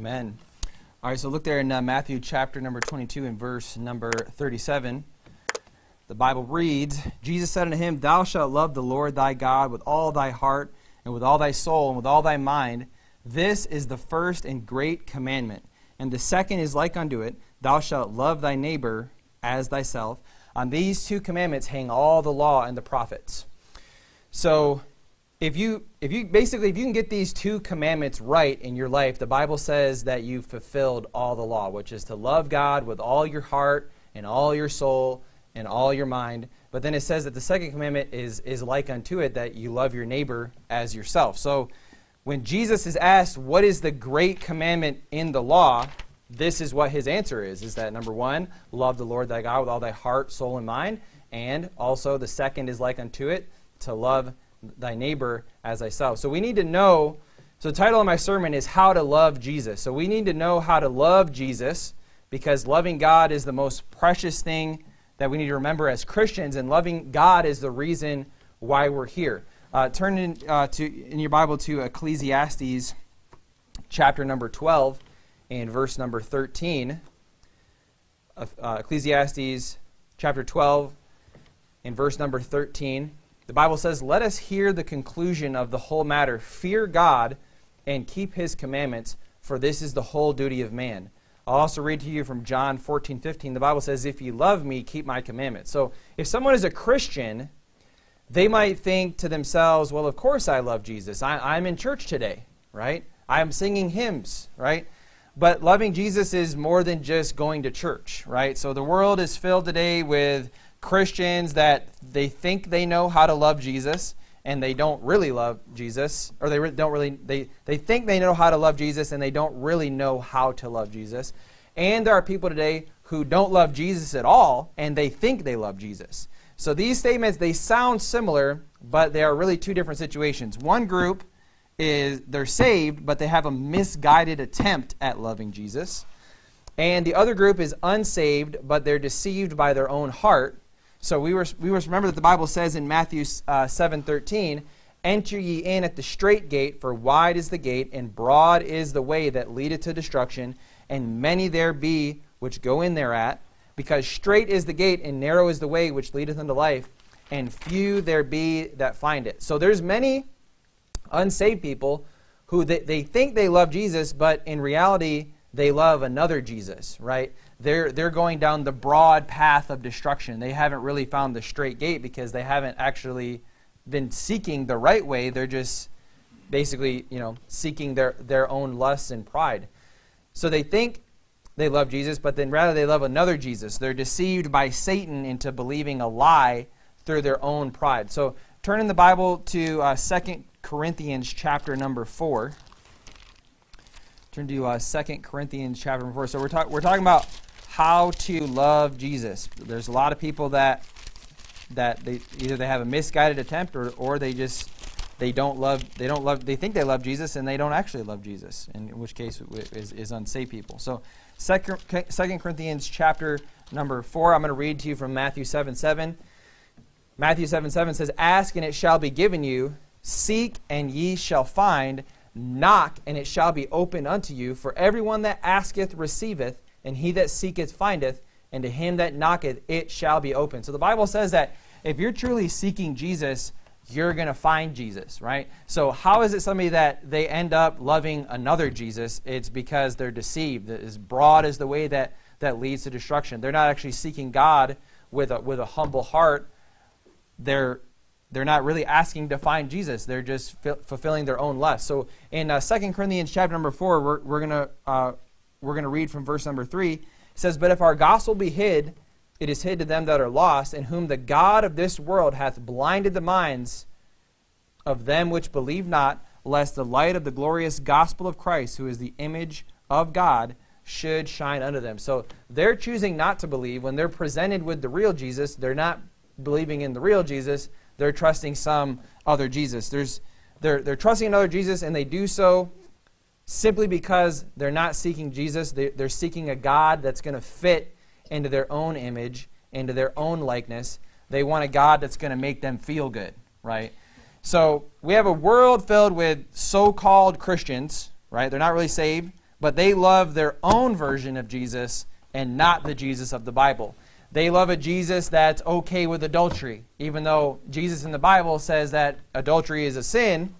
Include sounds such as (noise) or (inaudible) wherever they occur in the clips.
Amen. All right, so look there in uh, Matthew chapter number 22 and verse number 37. The Bible reads Jesus said unto him, Thou shalt love the Lord thy God with all thy heart, and with all thy soul, and with all thy mind. This is the first and great commandment. And the second is like unto it Thou shalt love thy neighbor as thyself. On these two commandments hang all the law and the prophets. So, if you if you basically if you can get these two commandments right in your life, the Bible says that you've fulfilled all the law, which is to love God with all your heart and all your soul and all your mind. But then it says that the second commandment is is like unto it that you love your neighbor as yourself. So when Jesus is asked what is the great commandment in the law, this is what his answer is is that number 1, love the Lord thy God with all thy heart, soul and mind, and also the second is like unto it to love thy neighbor as thyself. So we need to know. So the title of my sermon is How to Love Jesus. So we need to know how to love Jesus because loving God is the most precious thing that we need to remember as Christians, and loving God is the reason why we're here. Uh, turn in, uh, to, in your Bible to Ecclesiastes chapter number 12 and verse number 13. Uh, Ecclesiastes chapter 12 and verse number 13. The Bible says, Let us hear the conclusion of the whole matter. Fear God and keep his commandments, for this is the whole duty of man. I'll also read to you from John 14, 15. The Bible says, If you love me, keep my commandments. So if someone is a Christian, they might think to themselves, Well, of course I love Jesus. I, am in church today, right? I'm singing hymns, right? But loving Jesus is more than just going to church, right? So the world is filled today with Christians that they think they know how to love Jesus and they don't really love Jesus, or they re- don't really, they, they think they know how to love Jesus and they don't really know how to love Jesus. And there are people today who don't love Jesus at all and they think they love Jesus. So these statements, they sound similar, but they are really two different situations. One group is they're saved, but they have a misguided attempt at loving Jesus. And the other group is unsaved, but they're deceived by their own heart so we were, we must remember that the Bible says in Matthew uh, 7:13, "Enter ye in at the strait gate, for wide is the gate, and broad is the way that leadeth to destruction, and many there be which go in thereat. Because strait is the gate, and narrow is the way which leadeth unto life, and few there be that find it." So there's many unsaved people who they, they think they love Jesus, but in reality they love another Jesus, right? they're, they're going down the broad path of destruction. They haven't really found the straight gate because they haven't actually been seeking the right way. They're just basically, you know, seeking their, their own lusts and pride. So they think they love Jesus, but then rather they love another Jesus. They're deceived by Satan into believing a lie through their own pride. So turn in the Bible to uh, 2 Corinthians chapter number 4. Turn to uh, 2 Corinthians chapter 4. So we're, talk- we're talking about how to love Jesus. There's a lot of people that that they either they have a misguided attempt or, or they just they don't love they don't love they think they love Jesus and they don't actually love Jesus in which case is, is unsaved people so second, second Corinthians chapter number 4 I'm going to read to you from Matthew 7 7 Matthew 7 7 says ask and it shall be given you seek and ye shall find knock and it shall be opened unto you for everyone that asketh receiveth and he that seeketh findeth, and to him that knocketh it shall be open. So the Bible says that if you're truly seeking Jesus, you're going to find Jesus, right? So how is it somebody that they end up loving another Jesus? It's because they're deceived. As broad as the way that, that leads to destruction. They're not actually seeking God with a, with a humble heart. They're they're not really asking to find Jesus. They're just fulfilling their own lust. So in uh, 2 Corinthians chapter number 4, we're, we're going to uh, we're to read from verse number 3. It says, But if our gospel be hid, it is hid to them that are lost, in whom the God of this world hath blinded the minds of them which believe not, lest the light of the glorious gospel of Christ, who is the image of God, should shine unto them. So they're choosing not to believe. When they're presented with the real Jesus, they're not believing in the real Jesus. They're trusting some other Jesus. There's, they're, they're trusting another Jesus, and they do so simply because they're not seeking Jesus. They're seeking a God that's going to fit into their own image, into their own likeness. They want a God that's going to make them feel good, right? So we have a world filled with so called Christians, right? They're not really saved, but they love their own version of Jesus and not the Jesus of the Bible. They love a Jesus that's okay with adultery, even though Jesus in the Bible says that adultery is a sin.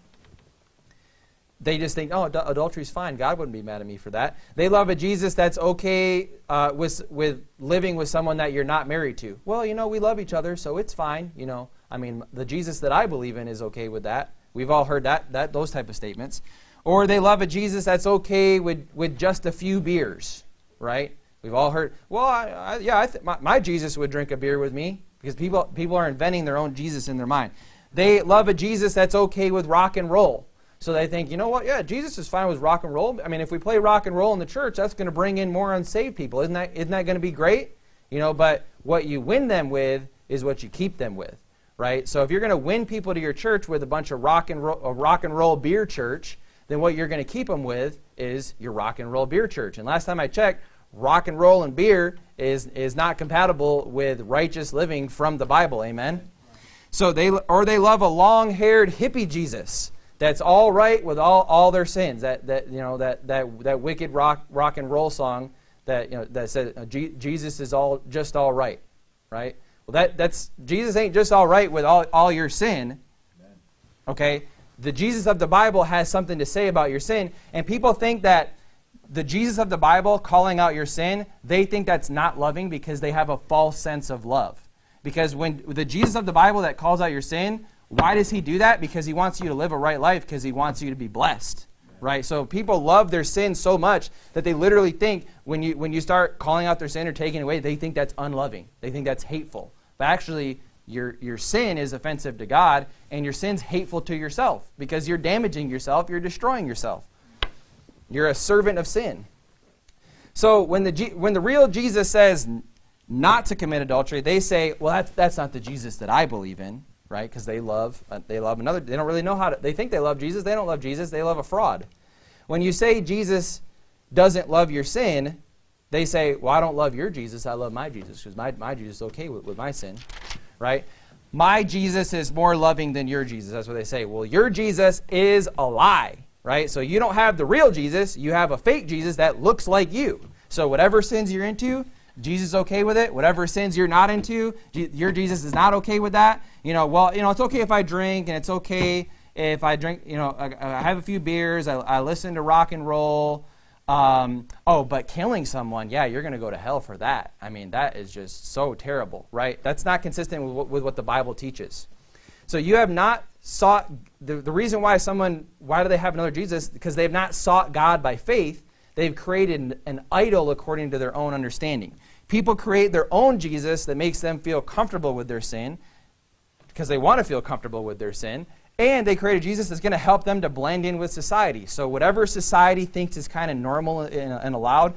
They just think, oh, ad- adultery is fine. God wouldn't be mad at me for that. They love a Jesus that's okay uh, with, with living with someone that you're not married to. Well, you know, we love each other, so it's fine. You know, I mean, the Jesus that I believe in is okay with that. We've all heard that, that those type of statements. Or they love a Jesus that's okay with, with just a few beers, right? We've all heard, well, I, I, yeah, I th- my, my Jesus would drink a beer with me because people, people are inventing their own Jesus in their mind. They love a Jesus that's okay with rock and roll. So they think, you know what? Yeah, Jesus is fine with rock and roll. I mean, if we play rock and roll in the church, that's going to bring in more unsaved people. Isn't that, isn't that going to be great? You know, but what you win them with is what you keep them with, right? So if you're going to win people to your church with a bunch of rock and a rock and roll beer church, then what you're going to keep them with is your rock and roll beer church. And last time I checked, rock and roll and beer is, is not compatible with righteous living from the Bible. Amen. So they or they love a long-haired hippie Jesus that's all right with all, all their sins. That, that you know that, that, that wicked rock rock and roll song that you know that says uh, Jesus is all just all right, right? Well, that that's Jesus ain't just all right with all, all your sin. Okay, the Jesus of the Bible has something to say about your sin, and people think that the Jesus of the Bible calling out your sin, they think that's not loving because they have a false sense of love. Because when the Jesus of the Bible that calls out your sin why does he do that? Because he wants you to live a right life, because he wants you to be blessed. Right? So people love their sin so much that they literally think when you, when you start calling out their sin or taking away, they think that's unloving. They think that's hateful. But actually, your, your sin is offensive to God, and your sin's hateful to yourself because you're damaging yourself, you're destroying yourself. You're a servant of sin. So when the, when the real Jesus says not to commit adultery, they say, well, that's, that's not the Jesus that I believe in right? Because they love uh, they love another. They don't really know how to. They think they love Jesus. They don't love Jesus. They love a fraud. When you say Jesus doesn't love your sin, they say, "Well, I don't love your Jesus. I love my Jesus because my my Jesus is okay with, with my sin, right?" My Jesus is more loving than your Jesus. That's what they say. Well, your Jesus is a lie, right? So you don't have the real Jesus. You have a fake Jesus that looks like you. So whatever sins you're into, Jesus is okay with it. Whatever sins you're not into, your Jesus is not okay with that. You know, well, you know, it's okay if I drink, and it's okay if I drink. You know, I, I have a few beers. I, I, listen to rock and roll. Um, oh, but killing someone, yeah, you're going to go to hell for that. I mean, that is just so terrible, right? That's not consistent with, with what the Bible teaches. So you have not sought the, the reason why someone why do they have another Jesus? Because they have not sought God by faith. They've created an, an idol according to their own understanding. People create their own Jesus that makes them feel comfortable with their sin because they want to feel comfortable with their sin. And they create a Jesus that's going to help them to blend in with society. So, whatever society thinks is kind of normal and, and allowed,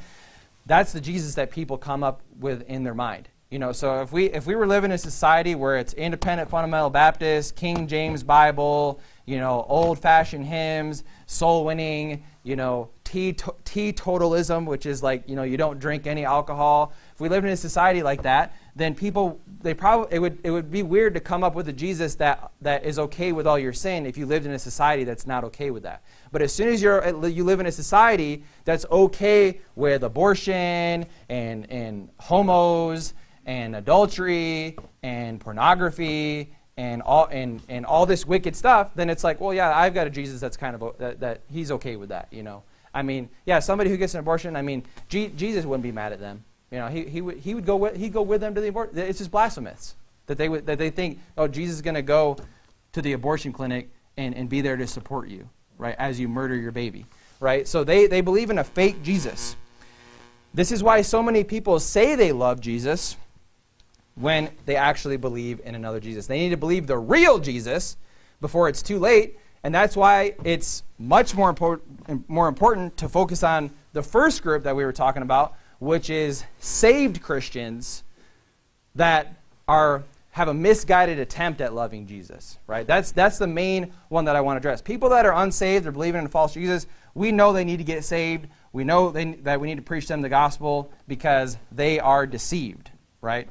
that's the Jesus that people come up with in their mind. You know, so if we if we were living in a society where it's independent fundamental Baptist, King James Bible, you know, old-fashioned hymns, soul winning, you know, teetotalism, which is like, you know, you don't drink any alcohol. If we lived in a society like that, then people, they probably, it would, it would be weird to come up with a Jesus that, that is okay with all your sin if you lived in a society that's not okay with that. But as soon as you're, uh, you live in a society that's okay with abortion and, and homos and adultery and pornography and all and, and all this wicked stuff, then it's like, well, yeah, I've got a Jesus that's kind of that, that he's okay with that, you know. I mean, yeah, somebody who gets an abortion, I mean, G- Jesus wouldn't be mad at them. You know, he, he, would, he would go with, he'd go with them to the abortion. It's just blasphemous that they, would, that they think, oh, Jesus is going to go to the abortion clinic and, and be there to support you, right, as you murder your baby, right? So they, they believe in a fake Jesus. This is why so many people say they love Jesus when they actually believe in another Jesus. They need to believe the real Jesus before it's too late and that's why it's much more, important, more important to focus on the first group that we were talking about, which is saved Christians that are have a misguided attempt at loving Jesus, right? That's, that's the main one that I want to address. People that are unsaved or believing in a false Jesus, we know they need to get saved. We know they, that we need to preach them the gospel because they are deceived, right?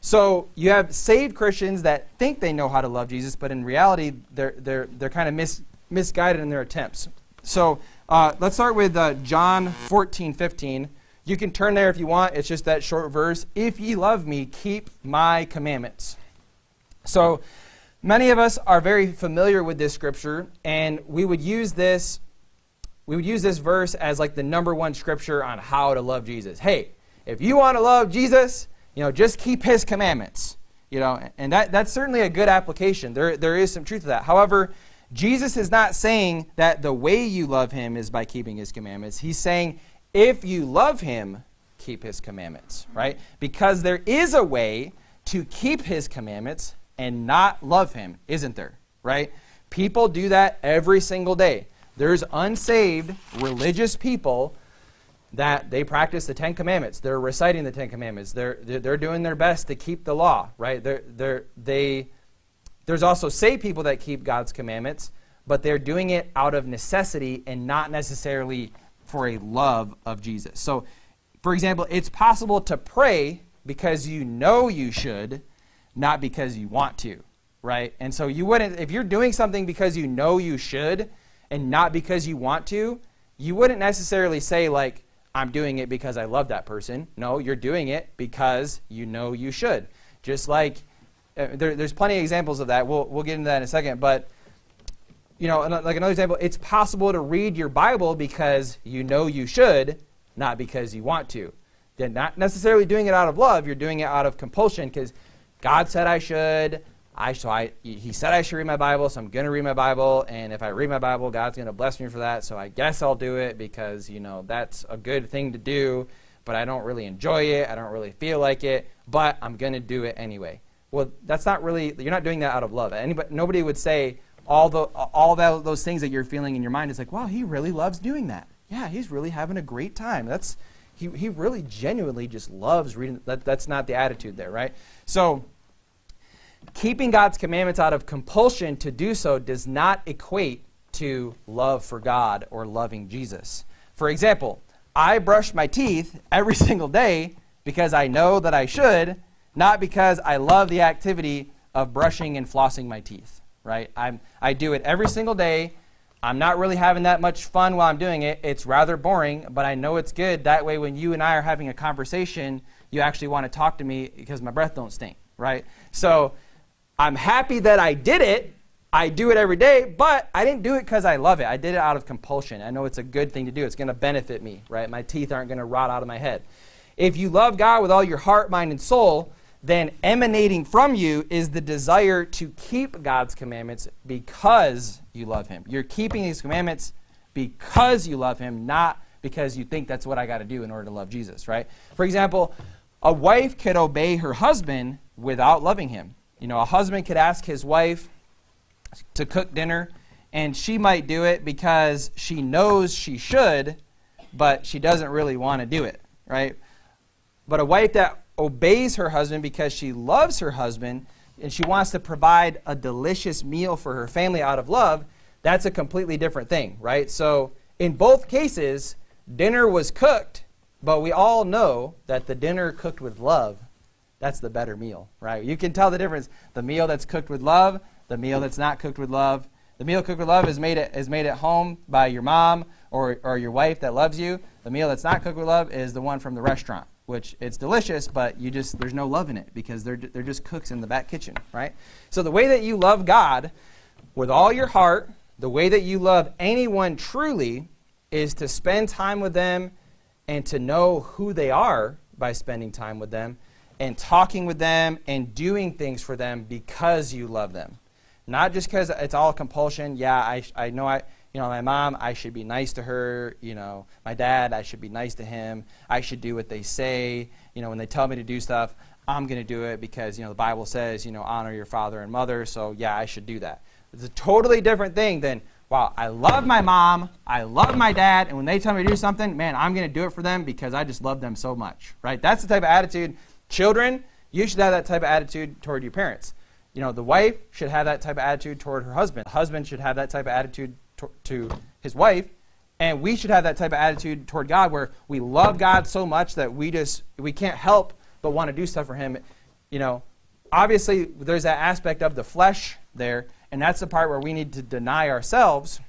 So you have saved Christians that think they know how to love Jesus, but in reality, they're, they're, they're kind of mis, misguided in their attempts. So Uh, let's start with uh, John 14, 15. You can turn there if you want. It's just that short verse. If ye love me, keep my commandments. So, many of us are very familiar with this scripture, and we would use this. We would use this verse as like the number one scripture on how to love Jesus. Hey, if you want to love Jesus, you know, just keep his commandments. You know, and that, that's certainly a good application. There, there is some truth to that. However, Jesus is not saying that the way you love him is by keeping his commandments. He's saying, if you love him, keep his commandments, right? Because there is a way to keep his commandments and not love him, isn't there? Right? People do that every single day. There's unsaved religious people that they practice the Ten Commandments. They're reciting the Ten Commandments. They're, they're doing their best to keep the law, right? They're, they're, they, there's also saved people that keep God's commandments, but they're doing it out of necessity and not necessarily for a love of Jesus. So, for example, it's possible to pray because you know you should, not because you want to, right? And so you wouldn't, if you're doing something because you know you should and not because you want to, you wouldn't necessarily say, like, I'm doing it because I love that person. No, you're doing it because you know you should. Just like uh, there, there's plenty of examples of that. We'll, we'll get into that in a second. But, you know, like another example, it's possible to read your Bible because you know you should, not because you want to. You're not necessarily doing it out of love. You're doing it out of compulsion because God said I should. I, so I, he said I should read my Bible, so I'm going to read my Bible. And if I read my Bible, God's going to bless me for that. So I guess I'll do it because, you know, that's a good thing to do. But I don't really enjoy it. I don't really feel like it. But I'm going to do it anyway. Well, that's not really, you're not doing that out of love. Anybody, nobody would say all, the, all those things that you're feeling in your mind is like, wow, he really loves doing that. Yeah, he's really having a great time. That's, he, he really genuinely just loves reading. That, that's not the attitude there, right? So, keeping God's commandments out of compulsion to do so does not equate to love for God or loving Jesus. For example, I brush my teeth every (laughs) single day because I know that I should, not because I love the activity of brushing and flossing my teeth, right? I'm, I do it every single day. I'm not really having that much fun while I'm doing it. It's rather boring, but I know it's good. That way, when you and I are having a conversation, you actually want to talk to me because my breath don't stink, right? So I'm happy that I did it. I do it every day, but I didn't do it because I love it. I did it out of compulsion. I know it's a good thing to do. It's going to benefit me, right? My teeth aren't going to rot out of my head. If you love God with all your heart, mind, and soul, then emanating from you is the desire to keep God's commandments because you love Him. You're keeping His commandments because you love Him, not because you think that's what I got to do in order to love Jesus, right? For example, a wife could obey her husband without loving him. You know, a husband could ask his wife to cook dinner, and she might do it because she knows she should, but she doesn't really want to do it, right? But a wife that obeys her husband because she loves her husband and she wants to provide a delicious meal for her family out of love, that's a completely different thing, right? So, in both cases, dinner was cooked, but we all know that the dinner cooked with love that's the better meal, right? You can tell the difference. The meal that's cooked with love, the meal that's not cooked with love. The meal cooked with love is made at, is made at home by your mom or, or your wife that loves you. The meal that's not cooked with love is the one from the restaurant, which it's delicious, but you just there's no love in it because they're, they're just cooks in the back kitchen, right? So the way that you love God with all your heart, the way that you love anyone truly is to spend time with them and to know who they are by spending time with them and talking with them and doing things for them because you love them. Not just because it's all compulsion. Yeah, I, I know I, you know, my mom, I should be nice to her. You know, my dad, I should be nice to him. I should do what they say. You know, when they tell me to do stuff, I'm going to do it because, you know, the Bible says, you know, honor your father and mother. So, yeah, I should do that. It's a totally different thing than, wow, I love my mom, I love my dad, and when they tell me to do something, man, I'm going to do it for them because I just love them so much, right? That's the type of attitude Children, you should have that type of attitude toward your parents. You know, the wife should have that type of attitude toward her husband. The husband should have that type of attitude to, to his wife. And we should have that type of attitude toward God where we love God so much that we just we can't help but want to do stuff for him. You know, obviously there's that aspect of the flesh there, and that's the part where we need to deny ourselves.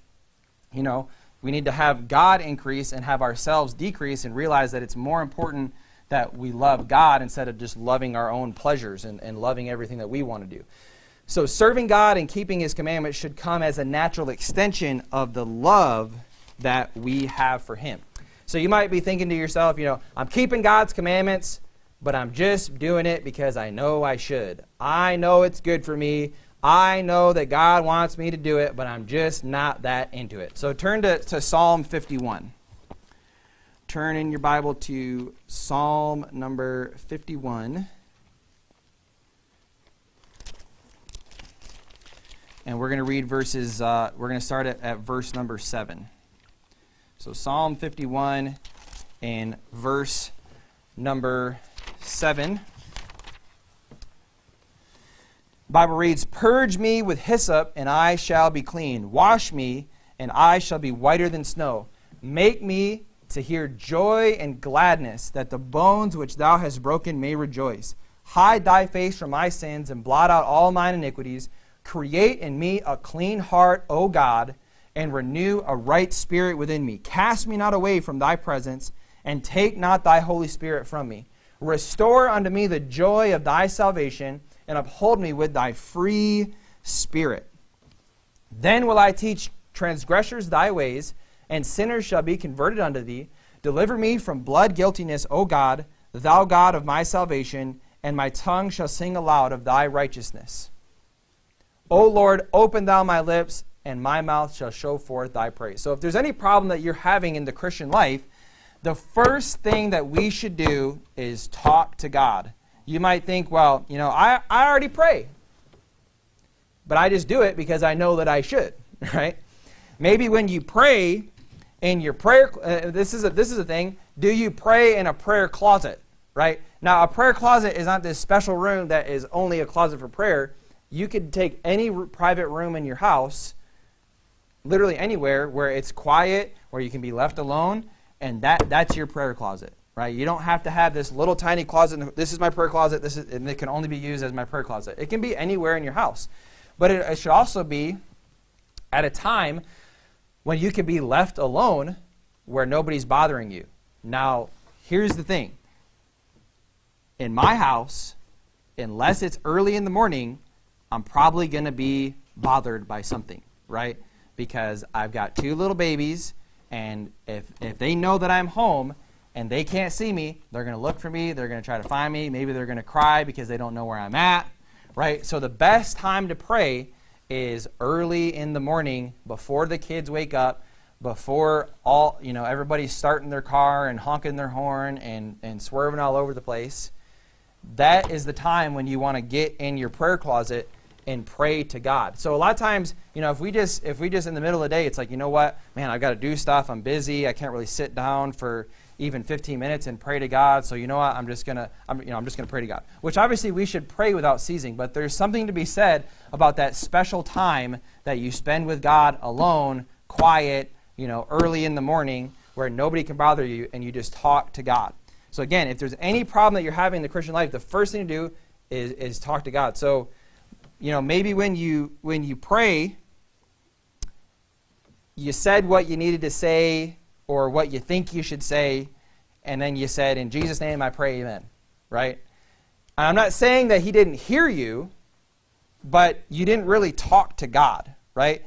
You know, We need to have God increase and have ourselves decrease and realize that it's more important that we love God instead of just loving our own pleasures and, and loving everything that we want to do. So, serving God and keeping His commandments should come as a natural extension of the love that we have for Him. So, you might be thinking to yourself, you know, I'm keeping God's commandments, but I'm just doing it because I know I should. I know it's good for me. I know that God wants me to do it, but I'm just not that into it. So, turn to, to Psalm 51 turn in your Bible to Psalm number 51. And we're going to read verses, uh, we're going to start at, at verse number 7. So, Psalm 51 and verse number 7. Bible reads, Purge me with hyssop, and I shall be clean. Wash me, and I shall be whiter than snow. Make me to hear joy and gladness, that the bones which thou hast broken may rejoice. Hide thy face from my sins and blot out all mine iniquities. Create in me a clean heart, O God, and renew a right spirit within me. Cast me not away from thy presence, and take not thy Holy Spirit from me. Restore unto me the joy of thy salvation, and uphold me with thy free spirit. Then will I teach transgressors thy ways and sinners shall be converted unto thee. Deliver me from blood guiltiness, O God, thou God of my salvation, and my tongue shall sing aloud of thy righteousness. O Lord, open thou my lips, and my mouth shall show forth thy praise. So if there's any problem that you're having in the Christian life, the first thing that we should do is talk to God. You might think, well, you know, I, I already pray. But I just do it because I know that I should, (laughs) right? Maybe when you pray, in your prayer uh, this is a, this is a thing. Do you pray in a prayer closet right? Now a prayer closet is not this special room that is only a closet for prayer. You could take any private room in your house literally anywhere where it's quiet where you can be left alone and that that's your prayer closet right? You don't have to have this little tiny closet this is my prayer closet this is and it can only be used as my prayer closet. It can be anywhere in your house. But it, it should also be at a time when you can be left alone where nobody's bothering you. Now, here's the thing in my house, unless it's early in the morning, I'm probably going to be bothered by something, right? Because I've got two little babies, and if, if they know that I'm home and they can't see me, they're going to look for me, they're going to try to find me, maybe they're going to cry because they don't know where I'm at, right? So the best time to pray is early in the morning before the kids wake up, before all, you know, everybody's starting their car and honking their horn and, and swerving all over the place. That is the time when you want to get in your prayer closet and pray to God. So a lot of times, you know, if we just if we just in the middle of the day, it's like, you know what, man, I've got to do stuff. I'm busy. I can't really sit down for even 15 minutes and pray to God. So you know what? I'm just gonna, I'm, you know, I'm just gonna pray to God. Which obviously we should pray without ceasing. But there's something to be said about that special time that you spend with God alone, quiet, you know, early in the morning, where nobody can bother you, and you just talk to God. So again, if there's any problem that you're having in the Christian life, the first thing to do is, is talk to God. So, you know, maybe when you when you pray, you said what you needed to say or what you think you should say, and then you said, In Jesus' name I pray, amen. Right? I'm not saying that he didn't hear you, but you didn't really talk to God, right?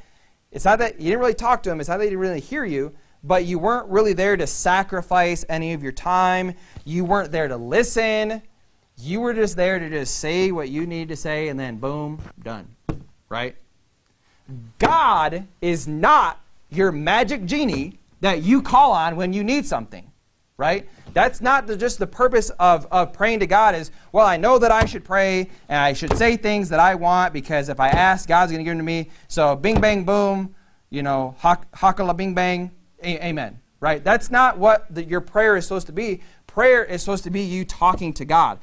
It's not that you didn't really talk to him, it's not that he didn't really hear you, but you weren't really there to sacrifice any of your time. You weren't there to listen. You were just there to just say what you needed to say, and then boom, done. Right? God is not your magic genie that you call on when you need something, right? That's not the, just the purpose of, of praying to God is, well, I know that I should pray and I should say things that I want because if I ask, God's going to give them to me. So bing, bang, boom, you know, hakala, bing, bang, amen, right? That's not what the, your prayer is supposed to be. Prayer is supposed to be you talking to God.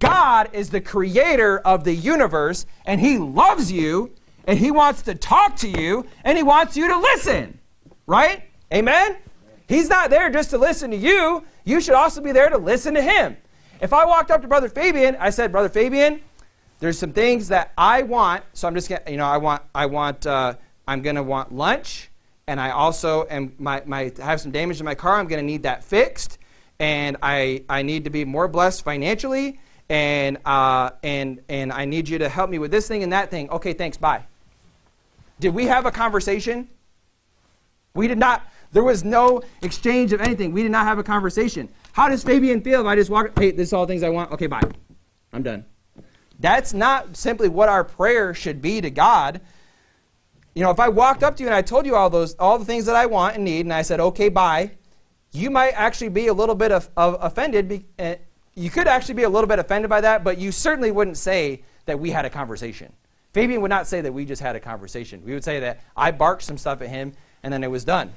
God is the creator of the universe and he loves you and he wants to talk to you and he wants you to listen, right? Amen? He's not there just to listen to you. You should also be there to listen to him. If I walked up to Brother Fabian, I said, Brother Fabian, there's some things that I want. So I'm just gonna, you know, I want, I want, uh, I'm gonna want lunch, and I also am my, my have some damage to my car. I'm going to need that fixed, and I I need to be more blessed financially, and uh, and and I need you to help me with this thing and that thing. Okay, thanks. Bye. Did we have a conversation? We did not. There was no exchange of anything. We did not have a conversation. How does Fabian feel if I just walk? Hey, this is all things I want. Okay, bye. I'm done. That's not simply what our prayer should be to God. You know, if I walked up to you and I told you all those, all the things that I want and need, and I said, "Okay, bye," you might actually be a little bit of, of offended. Be, uh, you could actually be a little bit offended by that, but you certainly wouldn't say that we had a conversation. Fabian would not say that we just had a conversation. We would say that I barked some stuff at him and then it was done.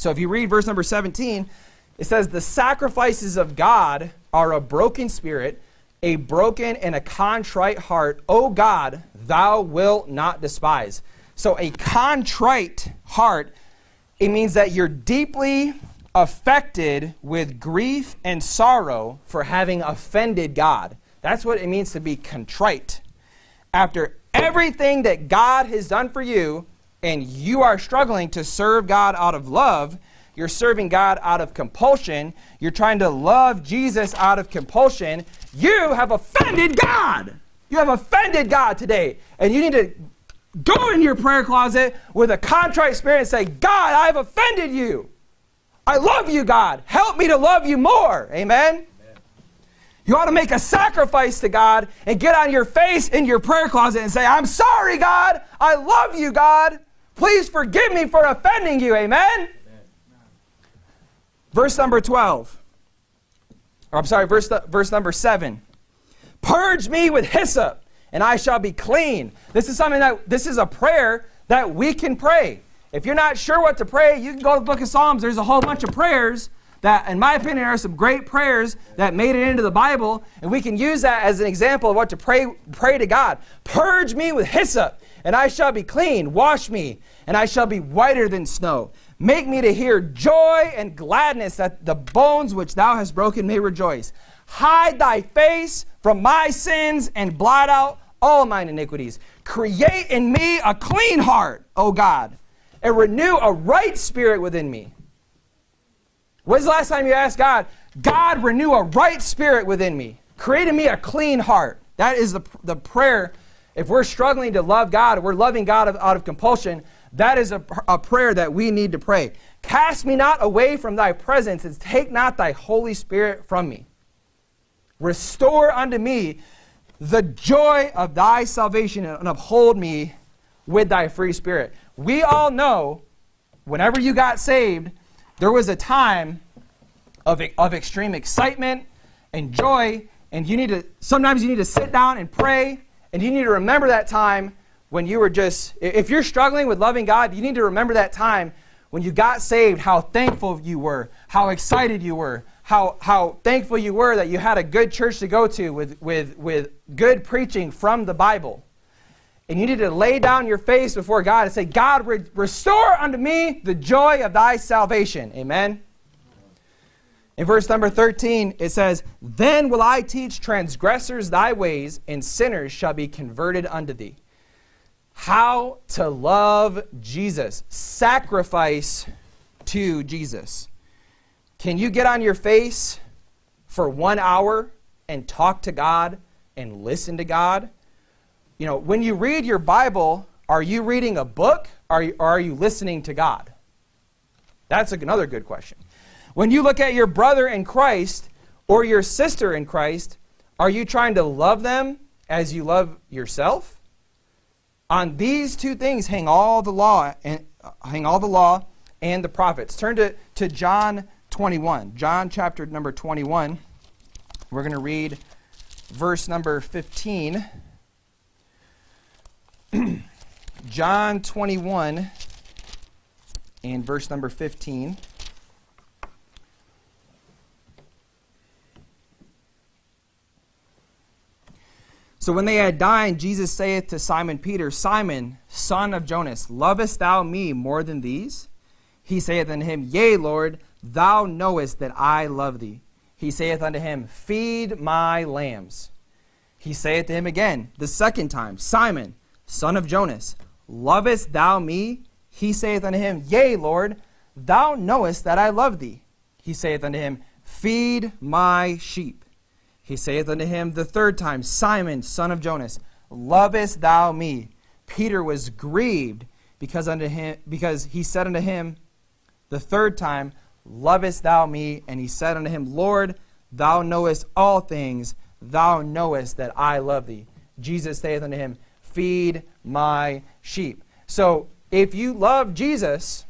So if you read verse number 17, it says, The sacrifices of God are a broken spirit, a broken and a contrite heart. O God, thou wilt not despise. So a contrite heart, it means that you're deeply affected with grief and sorrow for having offended God. That's what it means to be contrite. After everything that God has done for you, and you are struggling to serve God out of love, you're serving God out of compulsion, you're trying to love Jesus out of compulsion, you have offended God. You have offended God today. And you need to go in your prayer closet with a contrite spirit and say, God, I've offended you. I love you, God. Help me to love you more. Amen? You ought to make a sacrifice to God and get on your face in your prayer closet and say, I'm sorry, God. I love you, God. Please forgive me for offending you. Amen? Verse number 12. Or I'm sorry, verse, verse number 7. Purge me with hyssop and I shall be clean. This is something that, this is a prayer that we can pray. If you're not sure what to pray, you can go to the book of Psalms. There's a whole bunch of prayers that, in my opinion, are some great prayers that made it into the Bible, and we can use that as an example of what to pray, pray to God. Purge me with hyssop, and I shall be clean. Wash me, and I shall be whiter than snow. Make me to hear joy and gladness, that the bones which thou hast broken may rejoice. Hide thy face from my sins and blot out all mine iniquities. Create in me a clean heart, O God, and renew a right spirit within me. When's the last time you asked God, God, renew a right spirit within me? Create in me a clean heart. That is the, the prayer. If we're struggling to love God, we're loving God out of compulsion, that is a, a prayer that we need to pray. Cast me not away from thy presence, and take not thy Holy Spirit from me. Restore unto me the joy of thy salvation and uphold me with thy free spirit. We all know whenever you got saved, there was a time of, of extreme excitement and joy, and you need to sometimes you need to sit down and pray, and you need to remember that time when you were just if you're struggling with loving God, you need to remember that time when you got saved, how thankful you were, how excited you were, how, how thankful you were that you had a good church to go to with, with, with good preaching from the Bible. And you need to lay down your face before God and say, God, re- restore unto me the joy of thy salvation. Amen. In verse number 13, it says, Then will I teach transgressors thy ways, and sinners shall be converted unto thee. How to love Jesus. Sacrifice to Jesus. Can you get on your face for one hour and talk to God and listen to God? You know, when you read your Bible, are you reading a book or are you listening to God? That's another good question. When you look at your brother in Christ or your sister in Christ, are you trying to love them as you love yourself? On these two things hang all the law and uh, hang all the law and the prophets. Turn to, to John 21. John chapter number 21. We're going to read verse number 15. (clears throat) John 21 and verse number 15. So when they had dined, Jesus saith to Simon Peter, Simon, son of Jonas, lovest thou me more than these? He saith unto him, Yea, Lord, Thou knowest that I love thee. He saith unto him, Feed my lambs. He saith to him again, the second time, Simon, son of Jonas, lovest thou me? He saith unto him, Yea, Lord, thou knowest that I love thee. He saith unto him, Feed my sheep. He saith unto him the third time, Simon, son of Jonas, lovest thou me? Peter was grieved because unto him because he said unto him the third time, Lovest thou me? And he said unto him, Lord, thou knowest all things, thou knowest that I love thee. Jesus saith unto him, Feed my sheep. So if you love Jesus,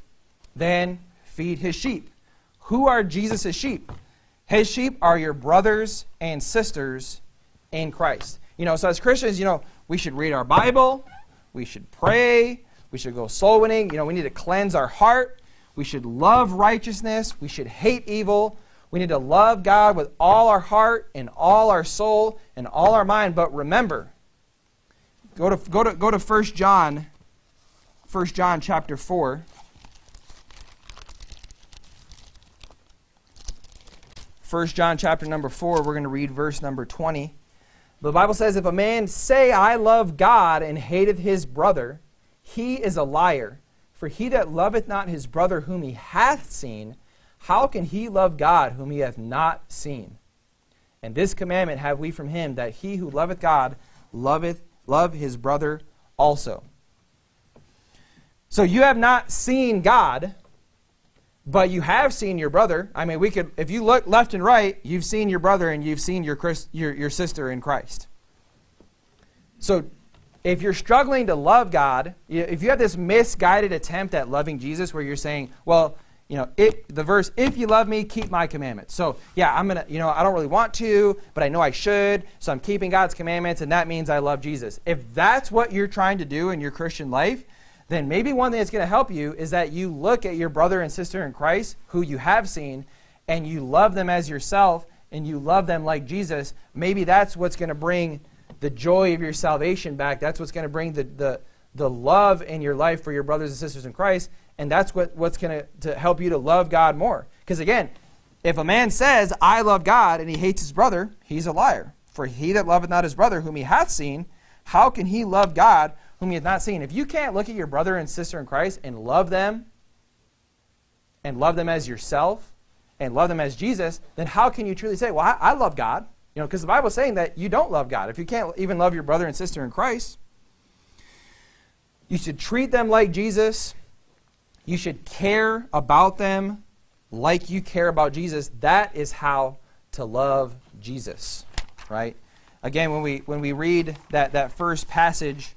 then feed his sheep. Who are Jesus' sheep? His sheep are your brothers and sisters in Christ. You know, so as Christians, you know, we should read our Bible, we should pray, we should go soul winning. You know, we need to cleanse our heart. We should love righteousness. We should hate evil. We need to love God with all our heart and all our soul and all our mind. But remember, go to go to go to 1 John, 1 John chapter 4. 1 John chapter number 4, we're going to read verse number 20. The Bible says, If a man say, I love God, and hateth his brother, he is a liar. For he that loveth not his brother whom he hath seen, how can he love God whom he hath not seen? And this commandment have we from him, that he who loveth God loveth love his brother also. So you have not seen God, but you have seen your brother. I mean, we could, if you look left and right, you've seen your brother and you've seen your, Christ, your, your sister in Christ. So if you're struggling to love God, if you have this misguided attempt at loving Jesus where you're saying, well, you know, it, the verse, if you love me, keep my commandments. So, yeah, I'm going to, you know, I don't really want to, but I know I should. So I'm keeping God's commandments, and that means I love Jesus. If that's what you're trying to do in your Christian life, then maybe one thing that's going to help you is that you look at your brother and sister in Christ who you have seen and you love them as yourself and you love them like Jesus. Maybe that's what's going to bring the joy of your salvation back. That's what's going to bring the, the, the love in your life for your brothers and sisters in Christ. And that's what, what's going to help you to love God more. Because again, if a man says, I love God, and he hates his brother, he's a liar. For he that loveth not his brother, whom he hath seen, how can he love God whom he hath not seen. If you can't look at your brother and sister in Christ and love them, and love them as yourself, and love them as Jesus, then how can you truly say, Well, I, I love God? You know, because the Bible is saying that you don't love God. If you can't even love your brother and sister in Christ, you should treat them like Jesus. You should care about them like you care about Jesus. That is how to love Jesus, right? Again, when we when we read that that first passage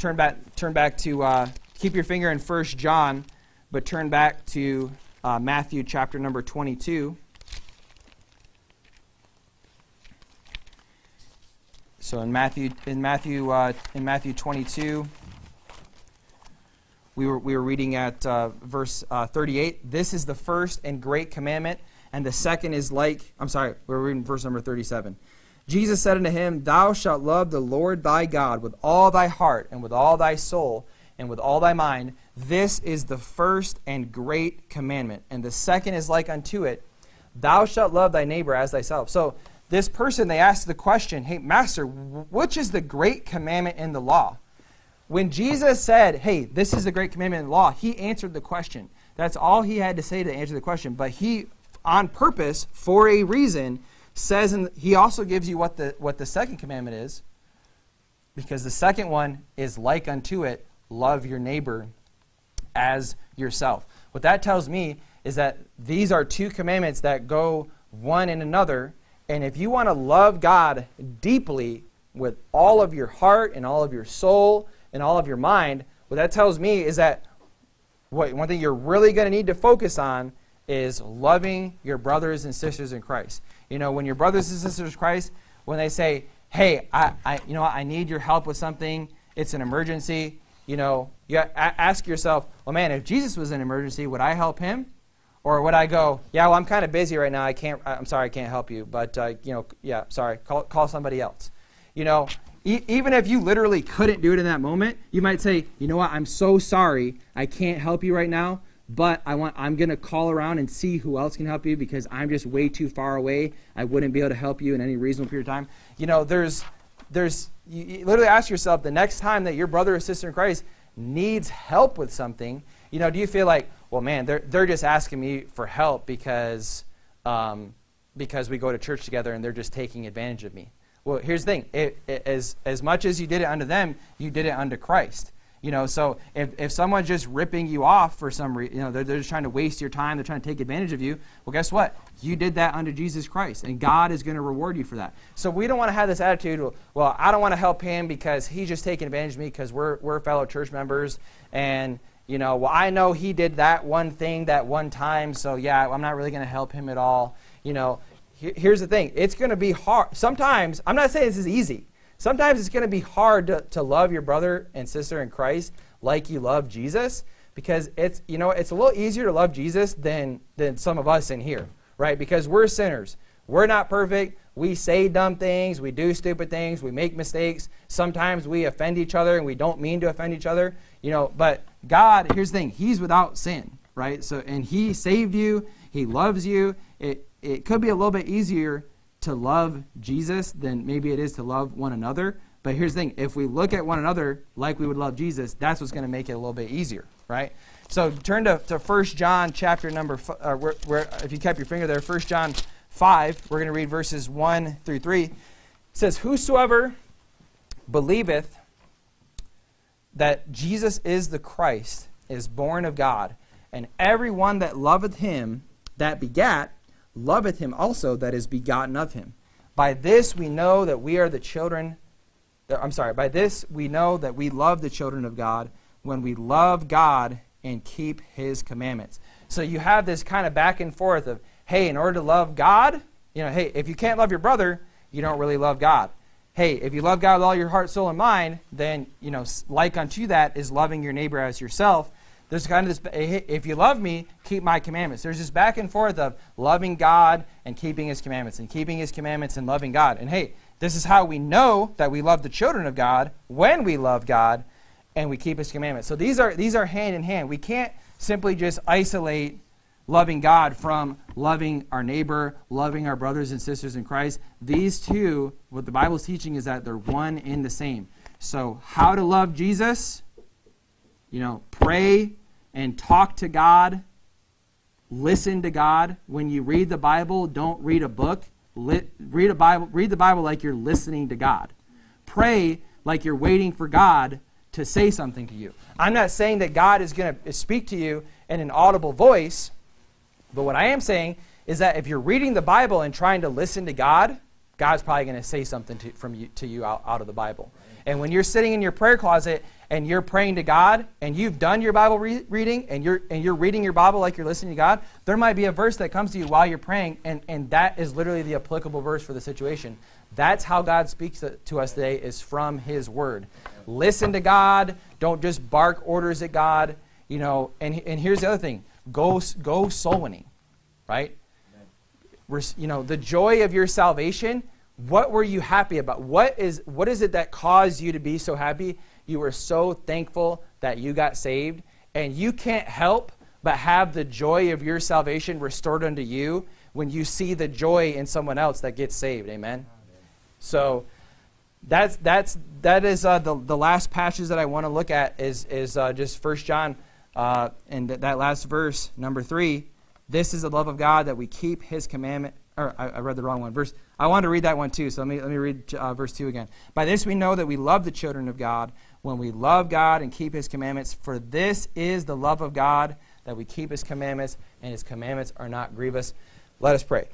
turn back, turn back to, uh, keep your finger in 1 John, but turn back to uh, Matthew chapter number 22. So in Matthew, in Matthew, uh, in Matthew 22, we were, we were reading at uh, verse uh, 38. This is the first and great commandment, and the second is like, I'm sorry, we we're reading verse number 37. Jesus said unto him, Thou shalt love the Lord thy God with all thy heart, and with all thy soul, and with all thy mind. This is the first and great commandment. And the second is like unto it, Thou shalt love thy neighbor as thyself. So, this person, they asked the question, Hey, Master, which is the great commandment in the law? When Jesus said, Hey, this is the great commandment in the law, he answered the question. That's all he had to say to answer the question. But he, on purpose, for a reason, says, and he also gives you what the, what the second commandment is, because the second one is like unto it, love your neighbor as yourself. What that tells me is that these are two commandments that go one in another. And if you want to love God deeply with all of your heart and all of your soul and all of your mind, what that tells me is that what, one thing you're really going to need to focus on is loving your brothers and sisters in Christ. You know, when your brothers and sisters Christ, when they say, hey, I, I, you know, I need your help with something, it's an emergency, you know, you ask yourself, well, man, if Jesus was an emergency, would I help him? Or would I go, yeah, well, I'm kind of busy right now. I can't, I'm sorry, I can't help you. But, uh, you know, yeah, sorry, call, call somebody else. You know, e- even if you literally couldn't do it in that moment, you might say, you know what, I'm so sorry. I can't help you right now but I want I'm going to call around and see who else can help you because I'm just way too far away. I wouldn't be able to help you in any reasonable period of time. You know, there's there's you, you literally ask yourself the next time that your brother or sister in Christ needs help with something, you know, do you feel like, well, man, they're, they're just asking me for help because, um, because we go to church together and they're just taking advantage of me? Well, here's the thing. It, it, as, as much as you did it unto them, you did it unto Christ. You know, so if, if someone's just ripping you off for some reason, you know, they're, they're just trying to waste your time, they're trying to take advantage of you, well, guess what? You did that under Jesus Christ, and God is going to reward you for that. So we don't want to have this attitude, well, I don't want to help him because he's just taking advantage of me because we're, we're fellow church members, and, you know, well, I know he did that one thing that one time, so yeah, I'm not really going to help him at all. You know, here's the thing it's going to be hard. Sometimes, I'm not saying this is easy. Sometimes it's going to be hard to, to love your brother and sister in Christ like you love Jesus because it's, you know, it's a little easier to love Jesus than, than some of us in here, right? Because we're sinners. We're not perfect. We say dumb things. We do stupid things. We make mistakes. Sometimes we offend each other and we don't mean to offend each other. You know, but God, here's the thing. He's without sin, right? So, and He saved you. He loves you. It, it could be a little bit easier to love Jesus than maybe it is to love one another. But here's the thing if we look at one another like we would love Jesus, that's what's going to make it a little bit easier, right? So turn to, to 1 John chapter number, uh, where, where, if you kept your finger there, 1 John 5, we're going to read verses 1 through 3. It says, Whosoever believeth that Jesus is the Christ is born of God, and every one that loveth him that begat loveth him also that is begotten of him. By this we know that we are the children. Uh, I'm sorry, by this we know that we love the children of God when we love God and keep his commandments. So you have this kind of back and forth of, hey, in order to love God, you know, hey, if you can't love your brother, you don't really love God. Hey, if you love God with all your heart, soul, and mind, then, you know, like unto that is loving your neighbor as yourself. There's kind of this, eh, if you love me, keep my commandments. There's this back and forth of loving God and keeping his commandments, and keeping his commandments and loving God. And hey, this is how we know that we love the children of God when we love God and we keep his commandments. So these are, these are hand in hand. We can't simply just isolate loving God from loving our neighbor, loving our brothers and sisters in Christ. These two, what the Bible's teaching is that they're one in the same. So, how to love Jesus? You know, pray and talk to God, listen to God. When you read the Bible, don't read a book. Read a Bible. Read the Bible like you're listening to God. Pray like you're waiting for God to say something to you. I'm not saying that God is going to speak to you in an audible voice, but what I am saying is that if you're reading the Bible and trying to listen to God, God's probably going to say something to, from you, to you out, out of the Bible. And when you're sitting in your prayer closet and you're praying to God and you've done your Bible re- reading and you're, and you're reading your Bible like you're listening to God, there might be a verse that comes to you while you're praying, and, and that is literally the applicable verse for the situation. That's how God speaks to us today is from His Word. Listen to God. Don't just bark orders at God. You know, and, and here's the other thing. Go, go soul winning, right? You know, the joy of your salvation, what were you happy about? What is, what is it that caused you to be so happy? You were so thankful that you got saved, and you can't help but have the joy of your salvation restored unto you when you see the joy in someone else that gets saved. Amen. Amen. So that's that's that is uh, the the last passage that I want to look at is is uh, just First John uh, and th- that last verse number three. This is the love of God that we keep His commandment. Or I, I read the wrong one. Verse. I wanted to read that one too. So let me let me read uh, verse two again. By this we know that we love the children of God when we love God and keep his commandments. For this is the love of God, that we keep his commandments, and his commandments are not grievous. Let us pray.